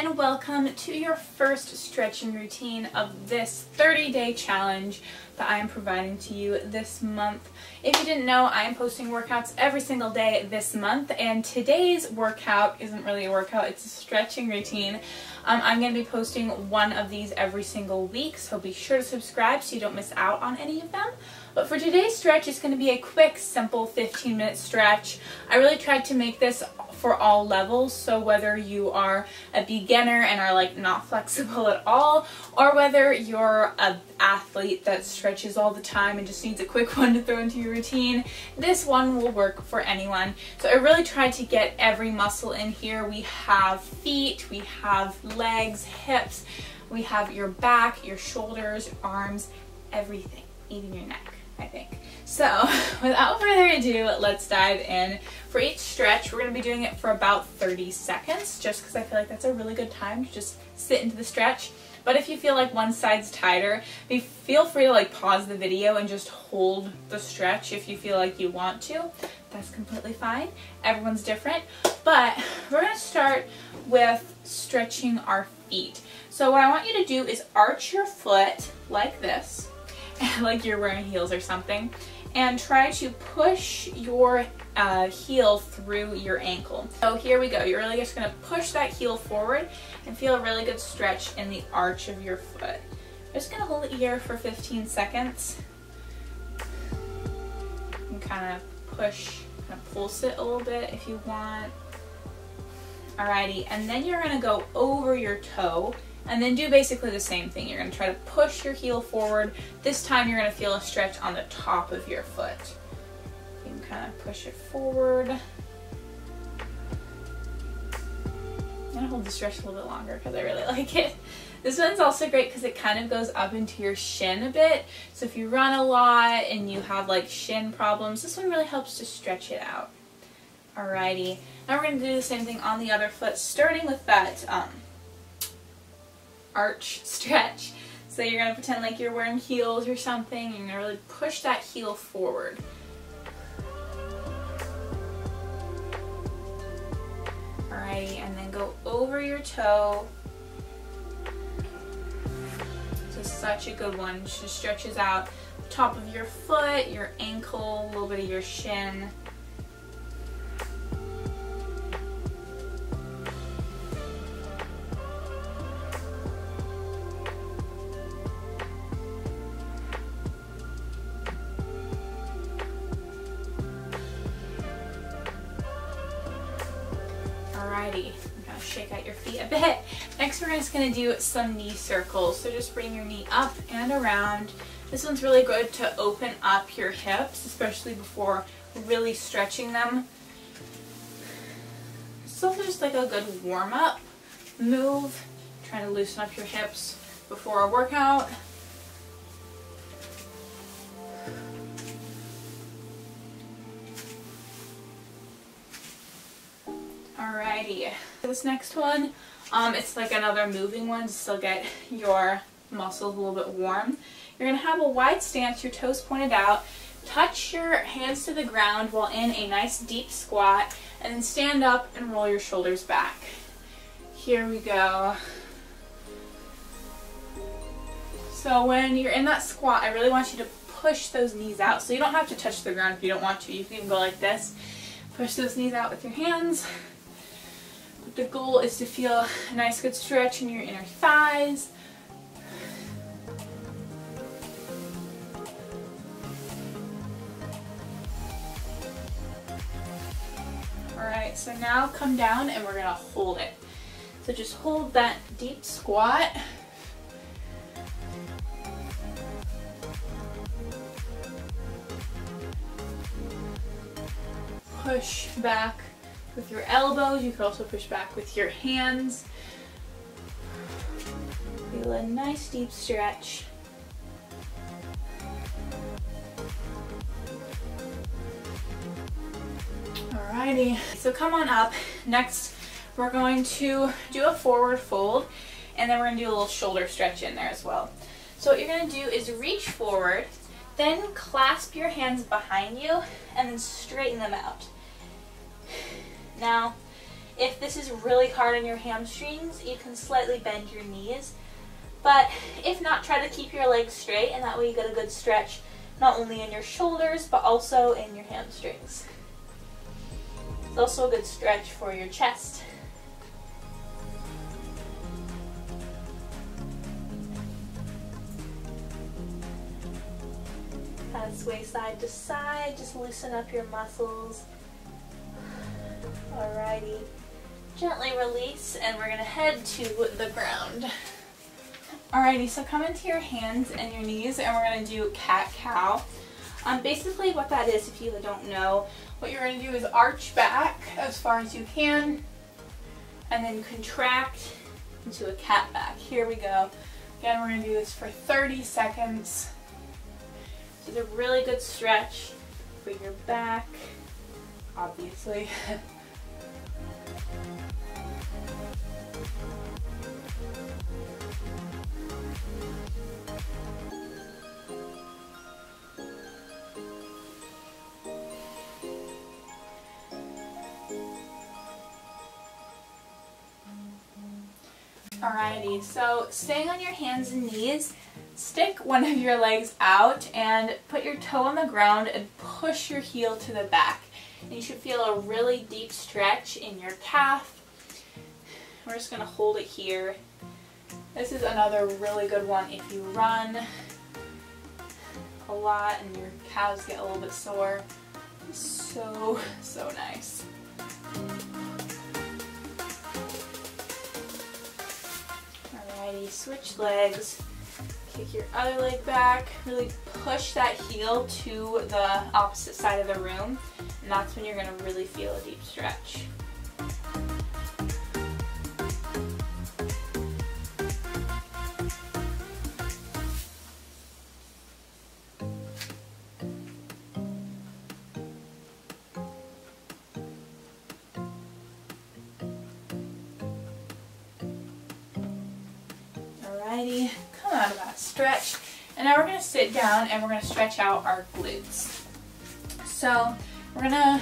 and welcome to your first stretching routine of this 30 day challenge that I am providing to you this month. If you didn't know, I am posting workouts every single day this month and today's workout isn't really a workout, it's a stretching routine. Um, I'm going to be posting one of these every single week, so be sure to subscribe so you don't miss out on any of them. But for today's stretch, it's going to be a quick, simple 15 minute stretch. I really tried to make this for all levels. So whether you are a beginner and are like not flexible at all, or whether you're an athlete that stretches all the time and just needs a quick one to throw into your routine, this one will work for anyone. So I really tried to get every muscle in here. We have feet, we have legs, hips, we have your back, your shoulders, arms, everything, even your neck. I think. So without further ado, let's dive in. For each stretch, we're going to be doing it for about 30 seconds, just because I feel like that's a really good time to just sit into the stretch. But if you feel like one side's tighter, feel free to like pause the video and just hold the stretch if you feel like you want to. That's completely fine. Everyone's different. But we're to start with stretching our feet. So what I want you to do is arch your foot like this like you're wearing heels or something, and try to push your uh, heel through your ankle. So here we go. You're really just going to push that heel forward and feel a really good stretch in the arch of your foot. I'm just to hold it here for 15 seconds and kind of push, kind of pulse it a little bit if you want. Alrighty, and then you're going to go over your toe and then do basically the same thing. You're going to try to push your heel forward. This time you're going to feel a stretch on the top of your foot. You can kind of push it forward. I'm to hold the stretch a little bit longer because I really like it. This one's also great because it kind of goes up into your shin a bit. So if you run a lot and you have like shin problems, this one really helps to stretch it out. Alrighty. Now we're going to do the same thing on the other foot, starting with that um, arch stretch. So you're going to pretend like you're wearing heels or something. You're going to really push that heel forward. Alrighty, and then go over your toe. This is such a good one. It just stretches out the top of your foot, your ankle, a little bit of your shin. Shake out your feet a bit. Next we're just gonna do some knee circles. So just bring your knee up and around. This one's really good to open up your hips, especially before really stretching them. Also just like a good warm up move, trying to loosen up your hips before a workout. This next one, um, it's like another moving one to still get your muscles a little bit warm. You're going to have a wide stance, your toes pointed out. Touch your hands to the ground while in a nice deep squat and then stand up and roll your shoulders back. Here we go. So when you're in that squat, I really want you to push those knees out. So you don't have to touch the ground if you don't want to. You can go like this. Push those knees out with your hands. The goal is to feel a nice good stretch in your inner thighs. Alright, so now come down and we're going to hold it. So just hold that deep squat. Push back with your elbows. You could also push back with your hands. Feel a nice deep stretch. Alrighty, so come on up. Next, we're going to do a forward fold, and then we're going to do a little shoulder stretch in there as well. So what you're going to do is reach forward, then clasp your hands behind you, and then straighten them out. Now, If this is really hard on your hamstrings, you can slightly bend your knees. But if not, try to keep your legs straight and that way you get a good stretch not only in your shoulders but also in your hamstrings. It's also a good stretch for your chest. Kind of sway side to side, just loosen up your muscles. Alrighty. Gently release and we're gonna head to the ground. Alrighty, so come into your hands and your knees and we're gonna do cat-cow. Um, basically what that is, if you don't know, what you're gonna do is arch back as far as you can and then contract into a cat back. Here we go. Again, we're gonna do this for 30 seconds. This is a really good stretch for your back, obviously. Alrighty, so staying on your hands and knees, stick one of your legs out and put your toe on the ground and push your heel to the back. And you should feel a really deep stretch in your calf. We're just going to hold it here. This is another really good one if you run a lot and your calves get a little bit sore. So, so nice. Switch legs. Kick your other leg back. Really push that heel to the opposite side of the room. And that's when you're to really feel a deep stretch. Come out of that stretch. And now we're to sit down and we're to stretch out our glutes. So we're to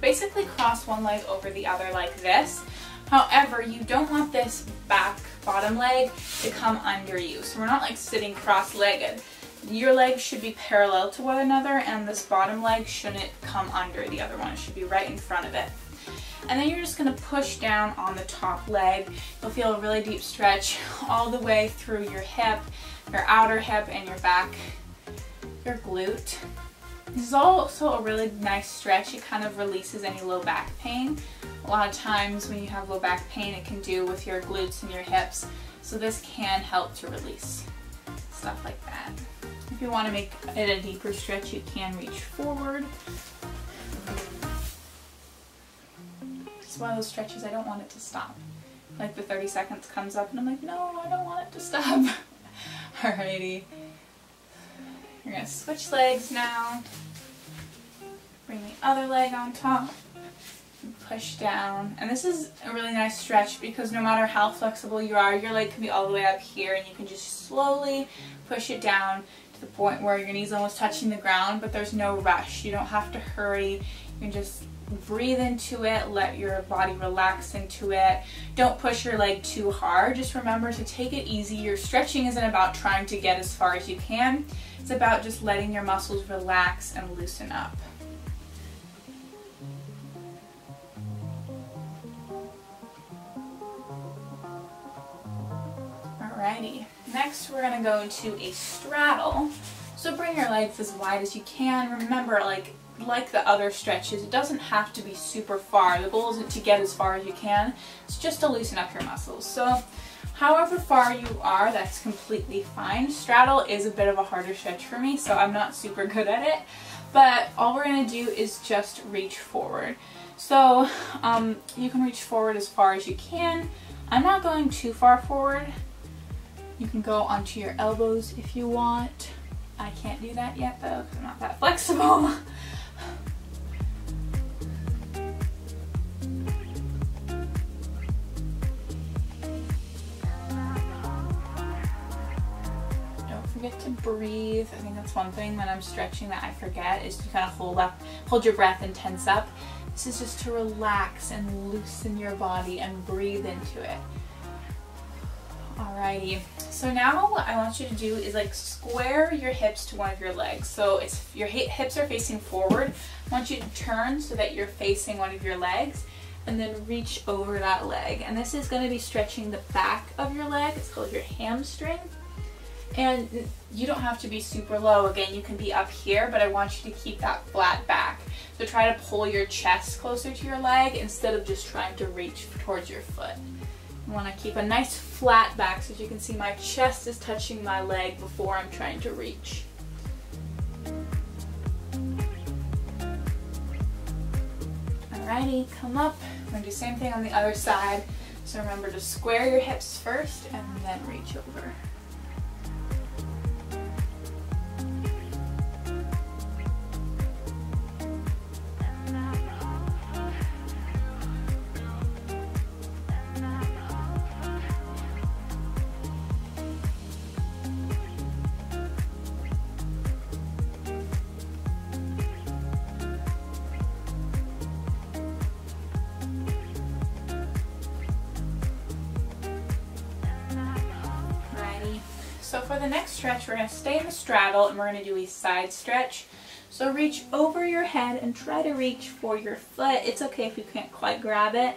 basically cross one leg over the other like this. However, you don't want this back bottom leg to come under you. So we're not like sitting cross-legged. Your legs should be parallel to one another and this bottom leg shouldn't come under the other one. It should be right in front of it. And then you're just going to push down on the top leg. You'll feel a really deep stretch all the way through your hip, your outer hip, and your back, your glute. This is also a really nice stretch. It kind of releases any low back pain. A lot of times when you have low back pain, it can do with your glutes and your hips. So this can help to release stuff like that. If you want to make it a deeper stretch, you can reach forward one of those stretches I don't want it to stop. Like the 30 seconds comes up and I'm like, no, I don't want it to stop. Alrighty. You're gonna switch legs now. Bring the other leg on top. Push down. And this is a really nice stretch because no matter how flexible you are, your leg can be all the way up here and you can just slowly push it down to the point where your knee's almost touching the ground, but there's no rush. You don't have to hurry. You just breathe into it, let your body relax into it. Don't push your leg too hard. Just remember to take it easy. Your stretching isn't about trying to get as far as you can. It's about just letting your muscles relax and loosen up. Alrighty, next we're gonna go into a straddle. So bring your legs as wide as you can. Remember, like like the other stretches, it doesn't have to be super far. The goal isn't to get as far as you can. It's just to loosen up your muscles. So however far you are, that's completely fine. Straddle is a bit of a harder stretch for me, so I'm not super good at it. But all we're going to do is just reach forward. So um, you can reach forward as far as you can. I'm not going too far forward. You can go onto your elbows if you want. I can't do that yet though because I'm not that flexible. to breathe. I think that's one thing when I'm stretching that I forget is to kind of hold up, hold your breath and tense up. This is just to relax and loosen your body and breathe into it. Alrighty, so now what I want you to do is like square your hips to one of your legs. So if your hips are facing forward, I want you to turn so that you're facing one of your legs and then reach over that leg. And this is gonna be stretching the back of your leg. It's called your hamstring. And you don't have to be super low. Again, you can be up here, but I want you to keep that flat back. So try to pull your chest closer to your leg instead of just trying to reach towards your foot. I want to keep a nice flat back so as you can see my chest is touching my leg before I'm trying to reach. Alrighty, come up. We're going to do the same thing on the other side. So remember to square your hips first and then reach over. So for the next stretch, we're going to stay in the straddle and we're going to do a side stretch. So reach over your head and try to reach for your foot. It's okay if you can't quite grab it.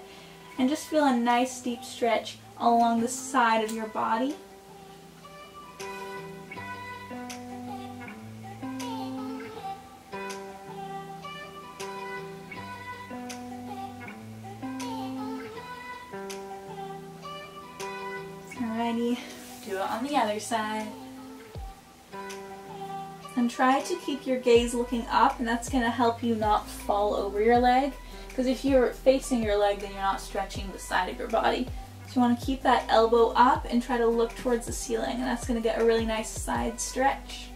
And just feel a nice deep stretch along the side of your body. On the other side. And try to keep your gaze looking up and that's going to help you not fall over your leg. Because if you're facing your leg then you're not stretching the side of your body. So you want to keep that elbow up and try to look towards the ceiling and that's going to get a really nice side stretch.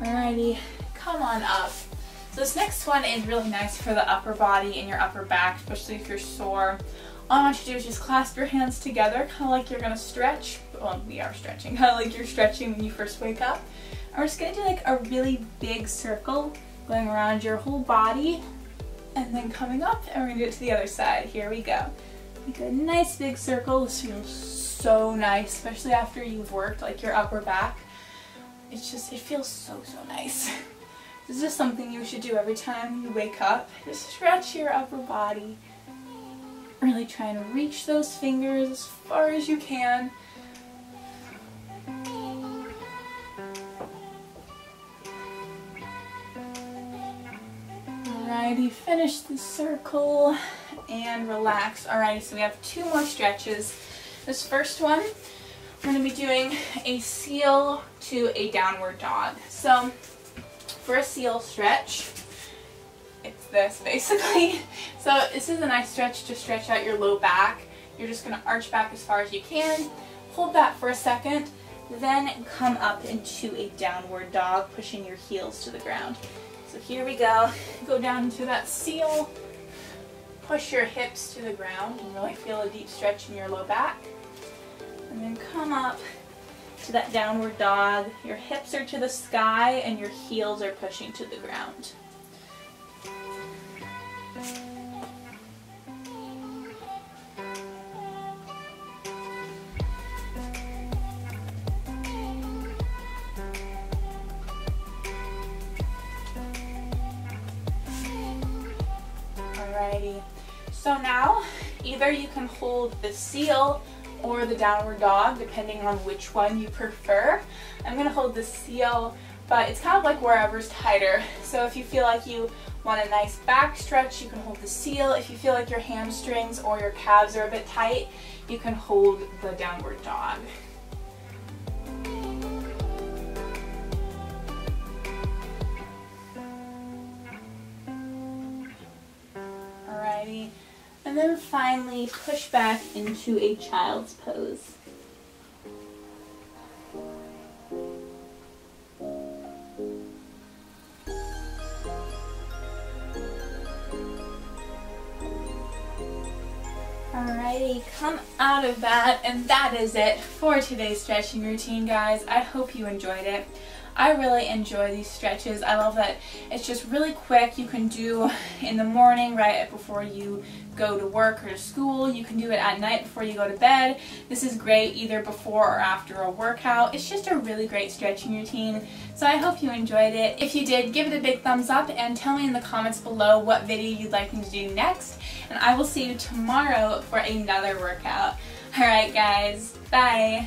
Alrighty, come on up. So this next one is really nice for the upper body and your upper back, especially if you're sore. All I want you to do is just clasp your hands together, kind of like you're going to stretch. Well, we are stretching, kind of like you're stretching when you first wake up. And we're just to do like a really big circle going around your whole body and then coming up and we're to do it to the other side. Here we go. Make a nice big circle. This feels so nice, especially after you've worked like your upper back. It's just, it feels so, so nice. This is something you should do every time you wake up. Just stretch your upper body. Really trying to reach those fingers as far as you can. Alrighty, finish the circle and relax. Alrighty, so we have two more stretches. This first one, we're going to be doing a seal to a downward dog. So for a seal stretch, it's this basically. So this is a nice stretch to stretch out your low back. You're just going to arch back as far as you can, hold that for a second, then come up into a downward dog, pushing your heels to the ground. So here we go. Go down into that seal, push your hips to the ground and really feel a deep stretch in your low back. And then come up to that downward dog. Your hips are to the sky and your heels are pushing to the ground. Alrighty. So now, either you can hold the seal or the downward dog, depending on which one you prefer. I'm going to hold the seal, but it's kind of like wherever's tighter. So if you feel like you want a nice back stretch, you can hold the seal. If you feel like your hamstrings or your calves are a bit tight, you can hold the downward dog. And then finally push back into a child's pose. Alrighty, come out of that and that is it for today's stretching routine guys. I hope you enjoyed it. I really enjoy these stretches. I love that it's just really quick. You can do in the morning right before you go to work or to school. You can do it at night before you go to bed. This is great either before or after a workout. It's just a really great stretching routine. So I hope you enjoyed it. If you did, give it a big thumbs up and tell me in the comments below what video you'd like me to do next. And I will see you tomorrow for another workout. Alright guys, bye!